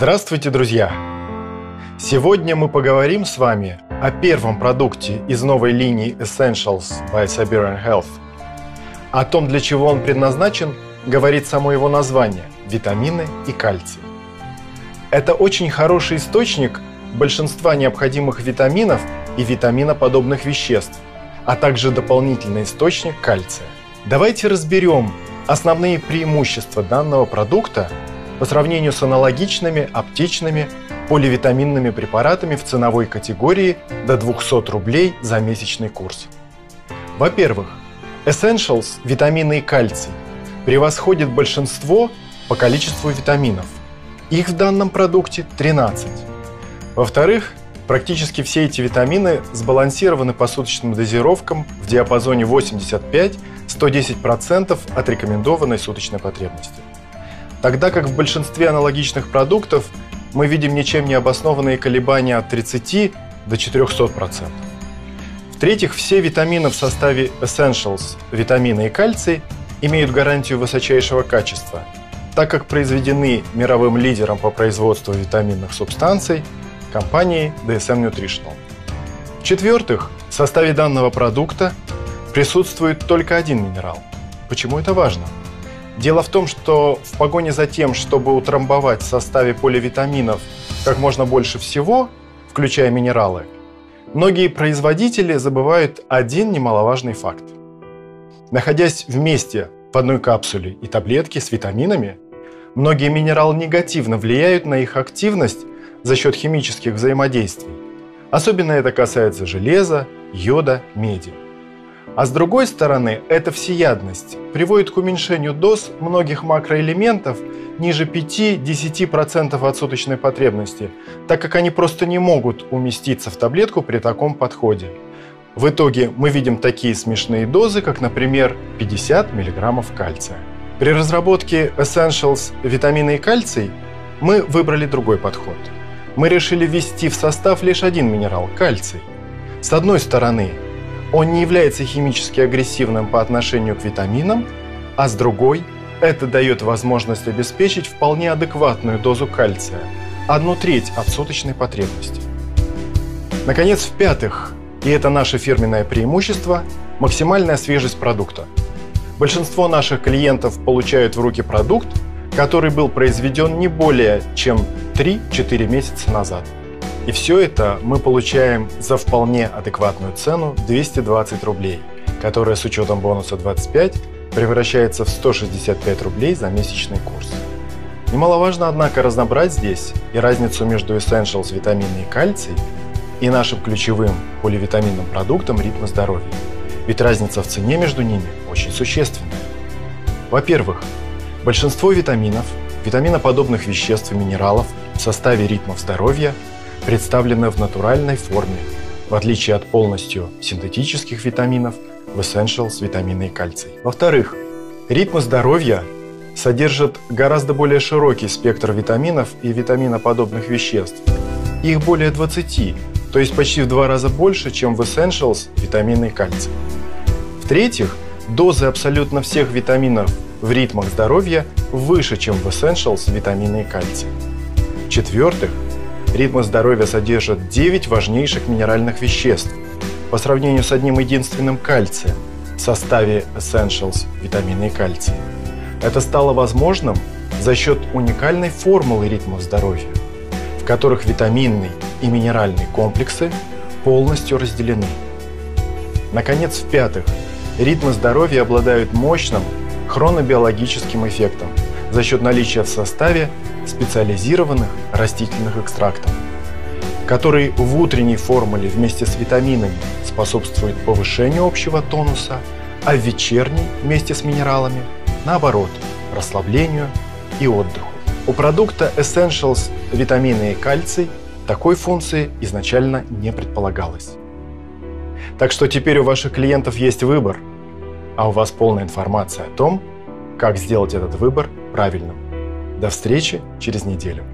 Здравствуйте, друзья! Сегодня мы поговорим с вами о первом продукте из новой линии Essentials by Siberian Health. О том, для чего он предназначен, говорит само его название – витамины и кальций. Это очень хороший источник большинства необходимых витаминов и витаминоподобных веществ, а также дополнительный источник кальция. Давайте разберем основные преимущества данного продукта по сравнению с аналогичными аптечными поливитаминными препаратами в ценовой категории до 200 рублей за месячный курс. Во-первых, Essentials витамины и кальций превосходит большинство по количеству витаминов. Их в данном продукте 13. Во-вторых, практически все эти витамины сбалансированы по суточным дозировкам в диапазоне 85-110% от рекомендованной суточной потребности. Тогда как в большинстве аналогичных продуктов мы видим ничем не обоснованные колебания от 30 до 400%. В-третьих, все витамины в составе Essentials, витамины и кальций, имеют гарантию высочайшего качества, так как произведены мировым лидером по производству витаминных субстанций компанией DSM Nutritional. В-четвертых, в составе данного продукта присутствует только один минерал. Почему это важно? Дело в том, что в погоне за тем, чтобы утрамбовать в составе поливитаминов как можно больше всего, включая минералы, многие производители забывают один немаловажный факт. Находясь вместе в одной капсуле и таблетке с витаминами, многие минералы негативно влияют на их активность за счет химических взаимодействий. Особенно это касается железа, йода, меди. А с другой стороны, эта всеядность приводит к уменьшению доз многих макроэлементов ниже 5-10% от суточной потребности, так как они просто не могут уместиться в таблетку при таком подходе. В итоге мы видим такие смешные дозы, как, например, 50 мг кальция. При разработке Essentials витамина и кальций мы выбрали другой подход. Мы решили ввести в состав лишь один минерал – кальций. С одной стороны, он не является химически агрессивным по отношению к витаминам, а с другой – это дает возможность обеспечить вполне адекватную дозу кальция – одну треть от суточной потребности. Наконец, в-пятых, и это наше фирменное преимущество – максимальная свежесть продукта. Большинство наших клиентов получают в руки продукт, который был произведен не более чем 3-4 месяца назад – и все это мы получаем за вполне адекватную цену 220 рублей, которая с учетом бонуса 25 превращается в 165 рублей за месячный курс. Немаловажно, однако, разобрать здесь и разницу между Essentials витамины и кальций и нашим ключевым поливитаминным продуктом ритма здоровья. Ведь разница в цене между ними очень существенная. Во-первых, большинство витаминов, витаминоподобных веществ и минералов в составе ритмов здоровья представлены в натуральной форме, в отличие от полностью синтетических витаминов в Essentials витамины и кальций. Во-вторых, ритмы здоровья содержат гораздо более широкий спектр витаминов и витаминоподобных веществ. Их более 20, то есть почти в два раза больше, чем в Essentials витамины и кальций. В-третьих, дозы абсолютно всех витаминов в ритмах здоровья выше, чем в Essentials витамины и кальций. В-четвертых, Ритмы здоровья содержат 9 важнейших минеральных веществ по сравнению с одним единственным кальцием в составе Essentials витамина и кальция. Это стало возможным за счет уникальной формулы ритмов здоровья, в которых витаминный и минеральный комплексы полностью разделены. Наконец, в-пятых, ритмы здоровья обладают мощным хронобиологическим эффектом за счет наличия в составе специализированных растительных экстрактов, который в утренней формуле вместе с витаминами способствует повышению общего тонуса, а в вечерней вместе с минералами, наоборот, расслаблению и отдыху. У продукта Essentials витамины и кальций такой функции изначально не предполагалось. Так что теперь у ваших клиентов есть выбор, а у вас полная информация о том, как сделать этот выбор правильным. До встречи через неделю.